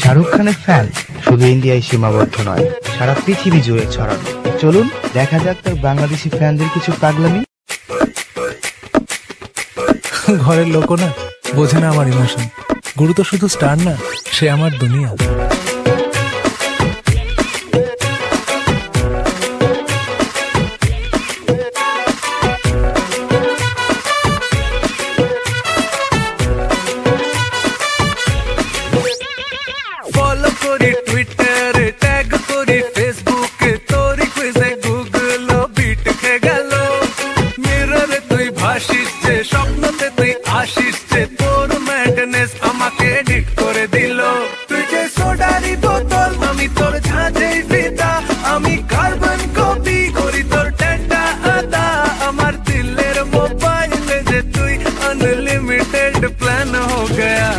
শাহরুখ খানের ফ্যান শুধু ইন্ডিয়ায় সীমাবদ্ধ নয়, সারা পৃথিবী জুড়ে ছড়ানো। চলুন, দেখা যাক তার বাংলাদেশি ফ্যানদের কিছু পাগলামি। ঘরের লোকও না, বোঝে না আমার ইমোশন গুরু তো শুধু স্টার না, সে আমার দুনিয়া। আসিস যে তোর ম্যাডনেস আমাকে এডিট করে দিল তুই যে সোডারি বোতল আমি তোর ঝাঁঝেই ফিদা আমি কার্বন কপি করি তোর টেন্ডা আদা আমার দিলের মোবাইলে যে তুই আনলিমিটেড প্ল্যান হো গয়া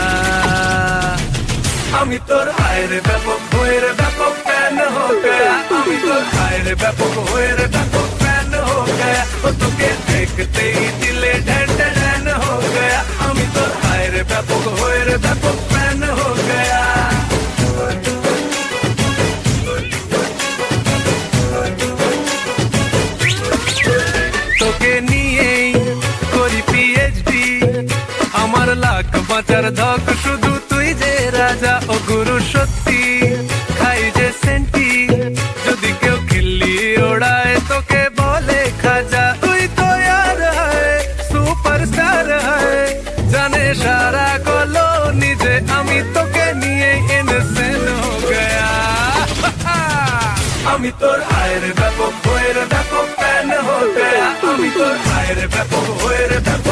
আমি তোর আয়ের ব্যাপক বইয়ের ব্যাপক ফ্যান হো গয়া আমি তোর আয়ের ব্যাপক বইয়ের ব্যাপক ব্যাপক ফ্যান হো গয়া তোকে নিয়েই করি পিএইচডি আমার লাখ বাঁচার ধক শুধু তুই যে রাজা ও গুরু আমি তোর আয়ের ব্যাপক বইয়ের ব্যাপক প্যান হতে। আমি তোর আয়ের ব্যাপক বইয়ের ব্যাপক